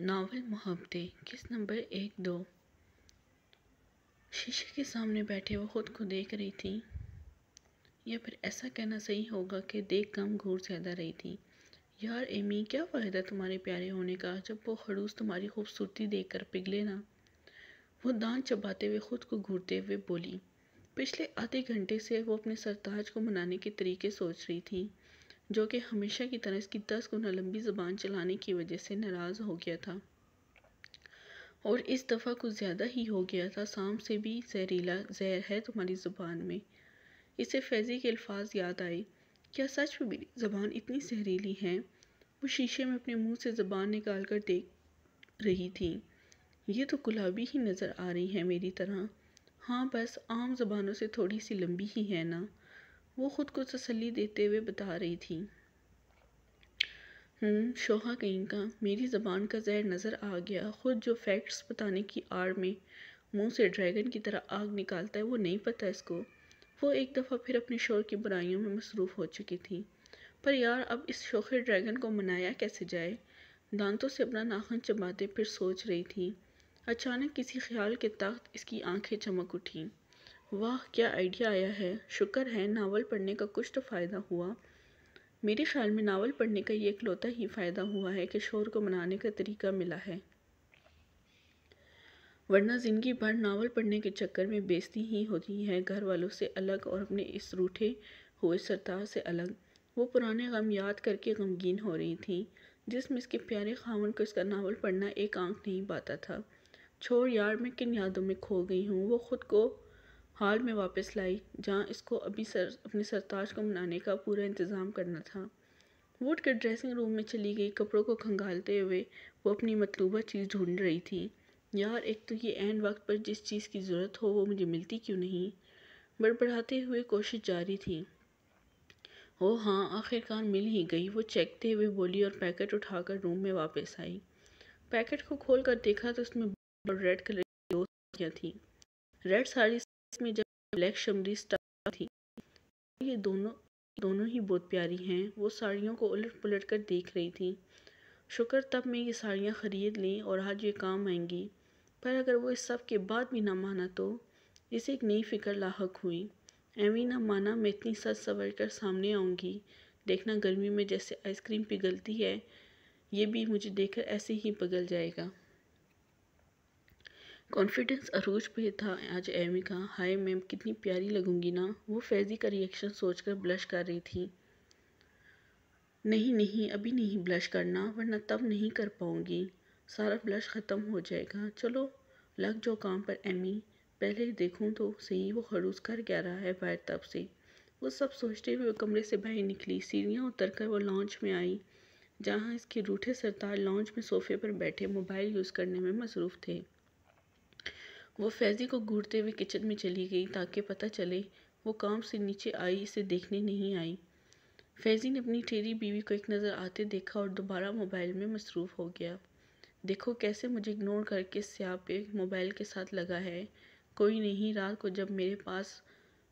Novel Mohabbatein किस number एक दो। शीशे के सामने बैठे वो खुद को देख रही थी। या फिर ऐसा कहना सही होगा कि देख कम घूर ज़्यादा रही थी। यार एमी, क्या फ़ायदा तुम्हारे प्यारे होने का जब वो खड़ूस तुम्हारी खूबसूरती देख कर पिघले ना। वो दान चबाते हुए खुद को घूरते हुए बोली, पिछले आधे घंटे से वो अपने सरताज को मनाने के तरीके सोच रही थी। जो कि हमेशा की तरह इसकी दस गुना लंबी ज़बान चलाने की वजह से नाराज़ हो गया था। और इस दफ़ा कुछ ज़्यादा ही हो गया था। शाम से भी जहरीला जहर है तुम्हारी ज़ुबान में। इसे फैज़ी के अल्फाज याद आए। क्या सच में मेरी ज़बान इतनी जहरीली है? वो शीशे में अपने मुँह से ज़बान निकाल कर देख रही थी। ये तो गुलाबी ही नज़र आ रही है मेरी तरह। हाँ बस आम ज़बानों से थोड़ी सी लंबी ही है ना। वो खुद को तसली देते हुए बता रही थी। हूँ शोहा कहीं का, मेरी ज़बान का जहर नज़र आ गया। ख़ुद जो फैक्ट्स बताने की आड़ में मुँह से ड्रैगन की तरह आग निकालता है, वो नहीं पता इसको। वो एक दफ़ा फिर अपने शोर की बुराइयों में मसरूफ़ हो चुकी थी। पर यार, अब इस शोखे ड्रैगन को मनाया कैसे जाए? दांतों से अपना नाखन चबाते फिर सोच रही थी। अचानक किसी ख्याल के तख्त इसकी आँखें चमक उठीं। वाह, क्या आइडिया आया है। शुक्र है, नावल पढ़ने का कुछ तो फ़ायदा हुआ। मेरे ख्याल में नावल पढ़ने का ये इकलौता ही फ़ायदा हुआ है कि शोर को मनाने का तरीका मिला है। वरना ज़िंदगी भर नावल पढ़ने के चक्कर में बेजती ही होती है। घर वालों से अलग और अपने इस रूठे हुए सरताज से अलग। वो पुराने गम याद करके गमगीन हो रही थी, जिसमें इसके प्यारे खावन को इसका नावल पढ़ना एक आँख नहीं पाता था। छोड़ यार मैं किन यादों में खो गई हूँ, वो ख़ुद को हाल में वापस लाई, जहाँ इसको अभी सर, अपने सरताज को मनाने का पूरा इंतज़ाम करना था। वो उठ कर ड्रेसिंग रूम में चली गई कपड़ों को खंगालते हुए वो अपनी मतलूबा चीज़ ढूंढ रही थी। यार, एक तो ये एंड वक्त पर जिस चीज़ की ज़रूरत हो वो मुझे मिलती क्यों नहीं? बड़बड़ाते हुए कोशिश जारी थी। ओ हाँ आखिरकार मिल ही गई। वो चेकते हुए बोली और पैकेट उठाकर रूम में वापस आई। पैकेट को खोल कर देखा तो उसमें रेड कलर की थी। रेड साड़ी इसमें जब ब्लैक शमरी स्टार थी, ये दोनों दोनों ही बहुत प्यारी हैं। वो साड़ियों को उलट पुलट कर देख रही थी। शुक्र तब मैं ये साड़ियाँ ख़रीद ली और आज ये काम आएँगी। पर अगर वो इस सब के बाद भी ना माना तो इसे एक नई फ़िक्र लाक हुई। एवी ना माना मैं इतनी सच सवर कर सामने आऊँगी। देखना गर्मी में जैसे आइसक्रीम पिघलती है, ये भी मुझे देखकर ऐसे ही पिघल जाएगा। कॉन्फिडेंस अरूज पे था। आज एमी का, हाय मैम, कितनी प्यारी लगूँगी ना? वो फैज़ी का रिएक्शन सोचकर ब्लश कर रही थी। नहीं नहीं, अभी नहीं ब्लश करना, वरना तब नहीं कर पाऊँगी। सारा ब्लश ख़त्म हो जाएगा। चलो, लग जाओ काम पर, एमी। पहले देखूँ तो सही, वो खड़ूस कर क्या रहा है बाहर तब से। वो सब सोचते हुए कमरे से बाहर निकली। सीढ़ियाँ उतर कर वो लॉन्च में आई, जहाँ इसके रूठे सरतार लॉन्च में सोफे पर बैठे, मोबाइल यूज़ करने में मसरूफ़ थे। वो फैज़ी को घूरते हुए किचन में चली गई ताकि पता चले वो काम से नीचे आई, इसे देखने नहीं आई। फैज़ी ने अपनी ठेरी बीवी को एक नज़र आते देखा और दोबारा मोबाइल में मसरूफ़ हो गया। देखो कैसे मुझे इग्नोर करके स्याह पे मोबाइल के साथ लगा है। कोई नहीं, रात को जब मेरे पास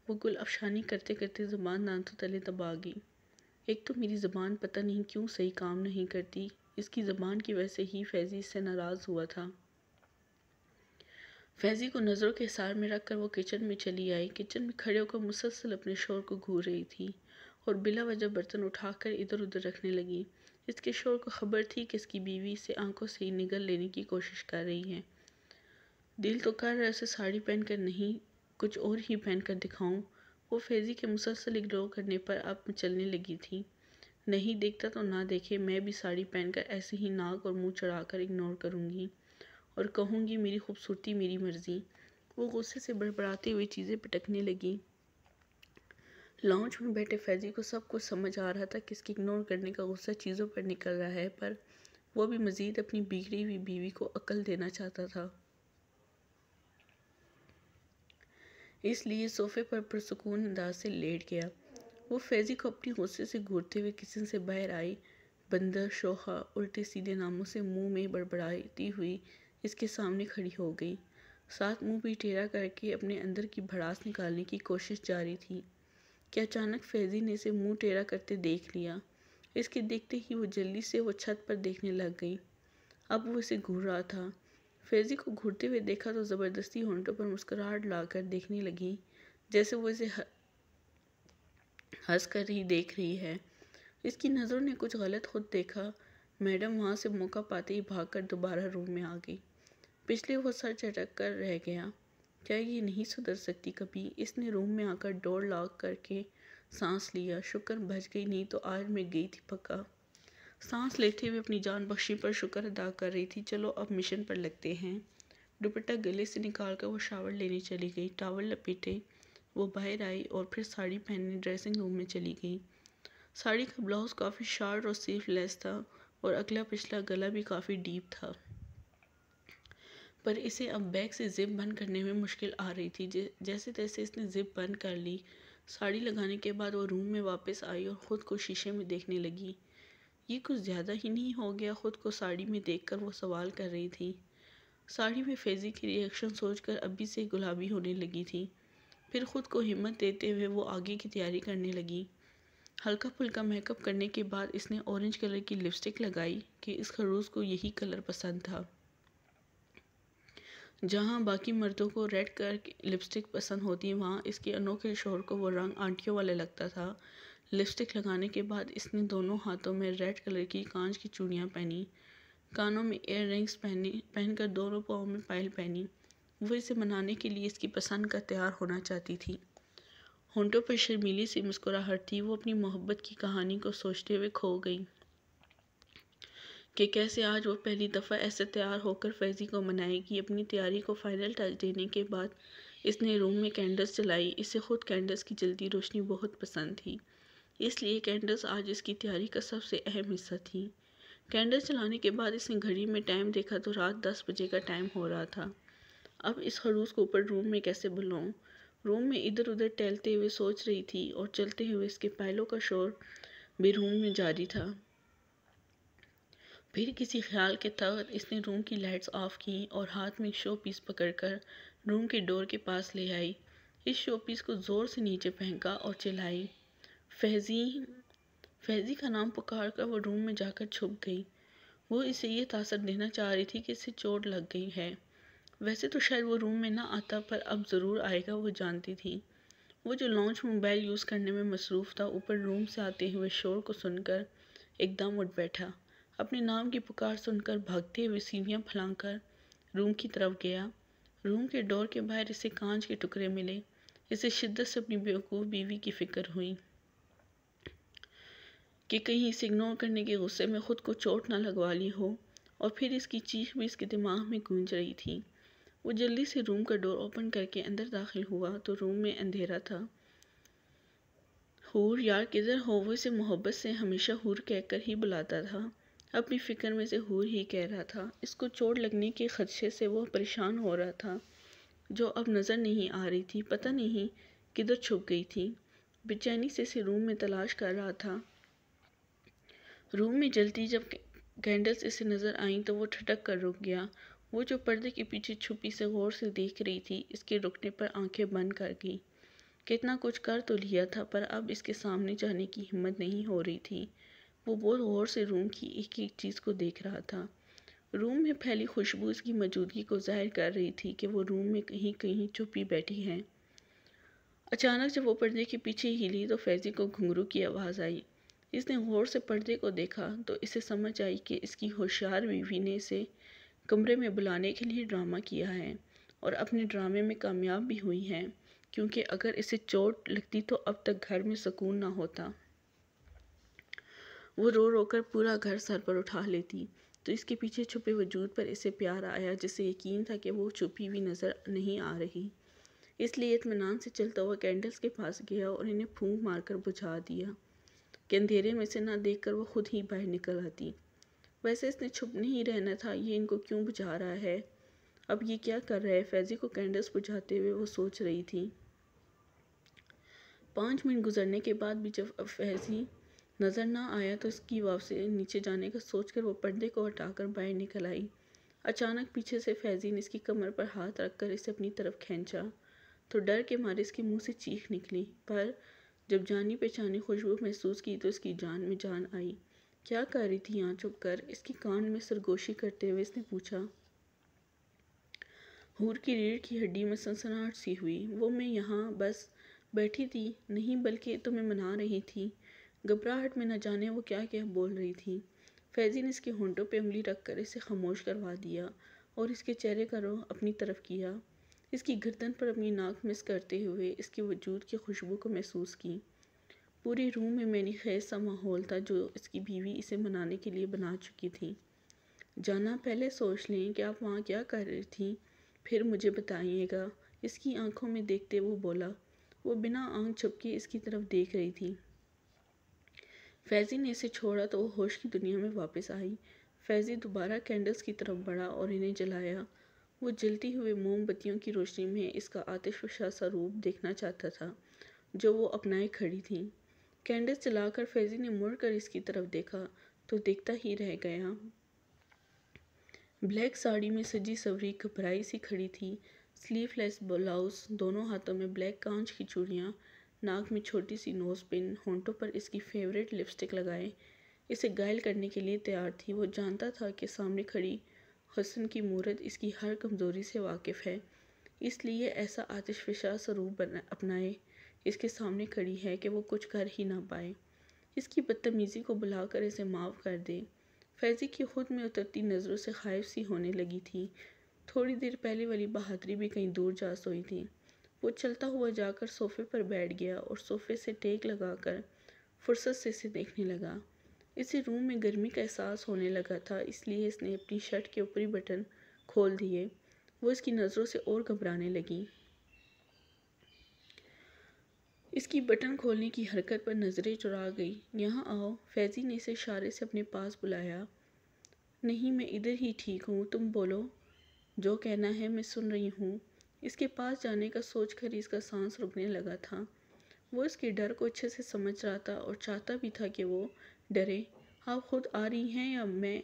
वो गुल अफशानी करते करते ज़ुबान दांतों तले दबा गई। एक तो मेरी ज़बान पता नहीं क्यों सही काम नहीं करती, इसकी ज़बान की वजह से ही फैज़ी इससे नाराज़ हुआ था। फैज़ी को नज़रों के सार में रखकर वो किचन में चली आई। किचन में खड़े होकर मुसलसल अपने शोर को घूर रही थी और बिला वजह बर्तन उठाकर इधर उधर रखने लगी। इसके शोर को खबर थी कि इसकी बीवी से आँखों से ही निगल लेने की कोशिश कर रही है। दिल तो कर रहा है उसे साड़ी पहन कर नहीं, कुछ और ही पहन कर दिखाऊँ। वो फैज़ी के मुसलसल इग्नोर करने पर अब चलने लगी थी। नहीं देखता तो ना देखे, मैं भी साड़ी पहनकर ऐसे ही नाक और मुँह चढ़ाकर इग्नोर करूँगी। और कहूँगी मेरी खूबसूरती, मेरी मर्ज़ी। वो गुस्से से बड़बड़ाती हुई चीज़ें पटकने लगी। लॉन्च में बैठे फैज़ी को सब कुछ समझ आ रहा था कि इसके इग्नोर करने का गुस्सा चीज़ों पर निकल रहा है, पर वो भी मज़ीद अपनी बिगड़ी हुई बीवी को अकल देना चाहता था। इसलिए सोफे पर पुरसकून अंदाज से लेट गया। वो फैज़ी को अपनी गुस्से से घूरते हुए किचन से बाहर आई। बंदर शोहा उल्टे सीधे नामों से मुँह में बड़बड़ाती हुई इसके सामने खड़ी हो गई। साथ मुँह भी टेढ़ा करके अपने अंदर की भड़ास निकालने की कोशिश जारी थी। कि अचानक फैज़ी ने इसे मुँह टेढ़ा करते देख लिया। इसके देखते ही वो जल्दी से वो छत पर देखने लग गई। अब वो इसे घूर रहा था। फैज़ी को घूरते हुए देखा तो ज़बरदस्ती होंठों पर मुस्कुराहट लाकर देखने लगी, जैसे वो इसे हंस कर ही देख रही है। इसकी नज़रों ने कुछ गलत खुद देखा। मैडम वहाँ से मौका पाते ही भागकर दोबारा रूम में आ गई। पिछले वो सर चटक कर रह गया। क्या ये नहीं सुधर सकती कभी? इसने रूम में आकर डोर लॉक करके सांस लिया। शुक्र बच गई। नहीं तो आज मैं गई थी पक्का। सांस लेते हुए अपनी जान बख्शी पर शुक्र अदा कर रही थी। चलो अब मिशन पर लगते हैं। दुपट्टा गले से निकाल कर वो शावर लेने चली गई। टावल लपेटे, वो बाहर आई और फिर साड़ी पहनने ड्रेसिंग रूम में चली गई। साड़ी का ब्लाउज़ काफ़ी शार्ट और सीफ लेस था और अगला पिछला गला भी काफ़ी डीप था। पर इसे अब बैग से ज़िप बंद करने में मुश्किल आ रही थी। जैसे तैसे इसने ज़िप बंद कर ली। साड़ी लगाने के बाद वो रूम में वापस आई और ख़ुद को शीशे में देखने लगी। ये कुछ ज़्यादा ही नहीं हो गया, ख़ुद को साड़ी में देखकर वो सवाल कर रही थी। साड़ी में फैज़ी की रिएक्शन सोचकर अभी से गुलाबी होने लगी थी। फिर ख़ुद को हिम्मत देते हुए वो आगे की तैयारी करने लगी। हल्का फुल्का मेकअप करने के बाद इसने ऑरेंज कलर की लिपस्टिक लगाई कि इस खरूस को यही कलर पसंद था। जहाँ बाकी मर्दों को रेड कलर की लिपस्टिक पसंद होती है वहाँ इसके अनोखे शोर को वो रंग आंटियों वाले लगता था। लिपस्टिक लगाने के बाद इसने दोनों हाथों में रेड कलर की कांच की चूड़ियाँ पहनी। कानों में एयर रिंग्स पहनी, पहनकर दोनों पाँव में पायल पहनी। वो इसे मनाने के लिए इसकी पसंद का तैयार होना चाहती थी। होंठों पर शर्मीली सी मुस्कुराहट थी, वो अपनी मोहब्बत की कहानी को सोचते हुए खो गई। कि कैसे आज वो पहली दफ़ा ऐसे तैयार होकर फैज़ी को मनाएगी। अपनी तैयारी को फाइनल टच देने के बाद इसने रूम में कैंडल्स जलाई। इसे ख़ुद कैंडल्स की जल्दी रोशनी बहुत पसंद थी। इसलिए कैंडल्स आज इसकी तैयारी का सबसे अहम हिस्सा थी। कैंडल्स चलाने के बाद इसने घड़ी में टाइम देखा तो रात दस बजे का टाइम हो रहा था। अब इस खरूस को ऊपर रूम में कैसे बुलाऊँ? रूम में इधर उधर टहलते हुए सोच रही थी और चलते हुए इसके पैलों का शोर भी रूम में जारी था। फिर किसी ख्याल के तहत इसने रूम की लाइट्स ऑफ़ की और हाथ में एक शो पीस पकड़कर रूम के डोर के पास ले आई। इस शो पीस को ज़ोर से नीचे फेंका और चिल्लाई। फैज़ी फैज़ी का नाम पुकार कर वो रूम में जाकर छुप गई। वो इसे ये तासर देना चाह रही थी कि इसे चोट लग गई है। वैसे तो शायद वो रूम में ना आता पर अब ज़रूर आएगा, वो जानती थी। वो जो लॉन्च मोबाइल यूज़ करने में मसरूफ़ था, ऊपर रूम से आते हुए शोर को सुनकर एकदम उठ बैठा। अपने नाम की पुकार सुनकर भागते हुए सीढ़ियाँ फलांकर रूम की तरफ़ गया। रूम के डोर के बाहर इसे कांच के टुकड़े मिले। इसे शिद्दत से अपनी बेवकूफ़ बीवी की फ़िक्र हुई कि कहीं इसे इग्नोर करने के गुस्से में ख़ुद को चोट ना लगवा ली हो और फिर इसकी चीख भी इसके दिमाग में गूंज रही थी। वो जल्दी से रूम का डोर ओपन करके अंदर दाखिल हुआ तो रूम में अंधेरा था। हूर यार किधर हो? वो इसे मोहब्बत से हमेशा हूर कहकर ही बुलाता था। अपनी फ़िक्र में से हूर ही कह रहा था। इसको चोट लगने के खदशे से वो परेशान हो रहा था, जो अब नज़र नहीं आ रही थी। पता नहीं किधर छुप गई थी। बेचैनी से इसे रूम में तलाश कर रहा था। रूम में जलती जब कैंडल्स इसे नज़र आईं तो वो ठटक कर रुक गया। वो जो पर्दे के पीछे छुपी से गौर से देख रही थी, इसके रुकने पर आँखें बंद कर गई। कितना कुछ कर तो लिया था, पर अब इसके सामने जाने की हिम्मत नहीं हो रही थी। वो बहुत गौर से रूम की एक एक चीज़ को देख रहा था। रूम में फैली खुशबू इसकी मौजूदगी को ज़ाहिर कर रही थी कि वो रूम में कहीं कहीं चुपी बैठी हैं। अचानक जब वो पर्दे के पीछे हिली तो फैज़ी को घुंघरू की आवाज़ आई। इसने गौर से पर्दे को देखा तो इसे समझ आई कि इसकी होशियार बीवी ने इसे कमरे में बुलाने के लिए ड्रामा किया है और अपने ड्रामे में कामयाब भी हुई हैं, क्योंकि अगर इसे चोट लगती तो अब तक घर में सुकून ना होता। वो रो रो कर पूरा घर सर पर उठा लेती। तो इसके पीछे छुपे वजूद पर इसे प्यार आया जिससे यकीन था कि वो छुपी हुई नज़र नहीं आ रही। इसलिए इतमान से चलता हुआ कैंडल्स के पास गया और इन्हें फूंक मारकर बुझा दिया। कि अंधेरे में से ना देखकर वो खुद ही बाहर निकल आती। वैसे इसने छुपने ही रहना था, ये इनको क्यों बुझा रहा है? अब ये क्या कर रहा है? फैज़ी को कैंडल्स बुझाते हुए वो सोच रही थी। पाँच मिनट गुजरने के बाद भी जब फैज़ी नज़र ना आया तो इसकी वापसी नीचे जाने का सोचकर वो पर्दे को हटाकर बाहर निकल आई। अचानक पीछे से फैज़ी ने इसकी कमर पर हाथ रखकर इसे अपनी तरफ़ खींचा तो डर के मारे इसके मुँह से चीख निकली। पर जब जानी पहचानी खुशबू महसूस की तो इसकी जान में जान आई। क्या कर रही थी यहाँ चुप कर? इसकी कान में सरगोशी करते हुए इसने पूछा। हूर की रीढ़ की हड्डी में सनसनाहट सी हुई। वो मैं यहाँ बस बैठी थी, नहीं बल्कि तुम्हें मना रही थी। घबराहट में न जाने वो क्या क्या बोल रही थी। फैज़ी ने इसके होंठों पे उंगली रखकर इसे खामोश करवा दिया और इसके चेहरे का रोह अपनी तरफ़ किया। इसकी गर्दन पर अपनी नाक मिस करते हुए इसके वजूद की खुशबू को महसूस की। पूरे रूम में मैंने खैस सा माहौल था जो इसकी बीवी इसे मनाने के लिए बना चुकी थी। जाना, पहले सोच लें कि आप वहाँ क्या कर रही थी, फिर मुझे बताइएगा। इसकी आँखों में देखते वो बोला। वो बिना आँख छुपके इसकी तरफ़ देख रही थी। फैज़ी ने इसे छोड़ा तो वो होश की दुनिया में वापस आई। फैज़ी दोबारा कैंडल्स की तरफ़ बढ़ा और इन्हें जलाया। वो जलती हुए मोमबत्तियों की रोशनी में इसका आतिशफशा सा रूप देखना चाहता था, जो वो अपनाए खड़ी थी। कैंडल्स जलाकर फैज़ी ने मुड़कर इसकी तरफ़ देखा तो देखता ही रह गया। ब्लैक साड़ी में सजी सवरी घबराई सी खड़ी थी। स्लीवलेस ब्लाउज, दोनों हाथों में ब्लैक कांच की चूड़ियाँ नाक में छोटी सी नोज़ पिन होंठों पर इसकी फेवरेट लिपस्टिक लगाए। इसे घायल करने के लिए तैयार थी। वो जानता था कि सामने खड़ी हसन की मूरत इसकी हर कमज़ोरी से वाकिफ़ है। इसलिए ऐसा आतिशफिशा स्वरूप अपनाए। इसके सामने खड़ी है कि वो कुछ कर ही ना पाए। इसकी बदतमीज़ी को बुलाकर इसे माफ़ कर दे। फैज़ी की खुद में उतरती नज़रों से खाइफ सी होने लगी थी। थोड़ी देर पहले वाली बहादुरी भी कहीं दूर जा सोई थी। वो चलता हुआ जाकर सोफ़े पर बैठ गया और सोफ़े से टेक लगाकर फुर्सत से इसे देखने लगा। इसे रूम में गर्मी का एहसास होने लगा था, इसलिए इसने अपनी शर्ट के ऊपरी बटन खोल दिए। वो इसकी नज़रों से और घबराने लगी। इसकी बटन खोलने की हरकत पर नज़रें चुरा गई। यहाँ आओ, फैज़ी ने इसे इशारे से अपने पास बुलाया। नहीं, मैं इधर ही ठीक हूँ, तुम बोलो। जो कहना है मैं सुन रही हूँ। इसके पास जाने का सोच कर इसका सांस रुकने लगा था। वो इसके डर को अच्छे से समझ रहा था और चाहता भी था कि वो डरे। आप खुद आ रही हैं या मैं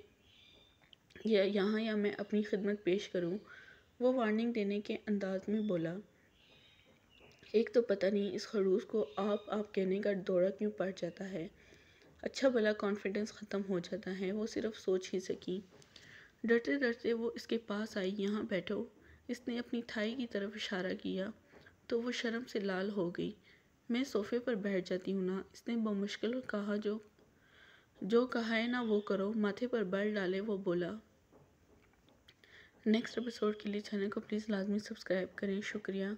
या यहाँ या मैं अपनी खिदमत पेश करूँ? वो वार्निंग देने के अंदाज में बोला। एक तो पता नहीं इस खड़ूस को आप आप कहने का दौरा क्यों पड़ जाता है। अच्छा भला कॉन्फिडेंस ख़त्म हो जाता है, वो सिर्फ़ सोच ही सकी। डरते डरते वो इसके पास आई, यहाँ बैठो। इसने अपनी थाई की तरफ़ इशारा किया तो वो शर्म से लाल हो गई। मैं सोफ़े पर बैठ जाती हूँ ना, इसने बमुश्किल कहा, जो जो कहा है ना वो करो। माथे पर बल डाले वो बोला नेक्स्ट एपिसोड के लिए चैनल को प्लीज़ लाजमी सब्सक्राइब करें, शुक्रिया।